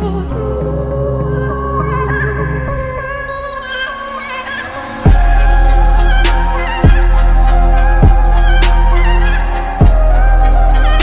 Oh,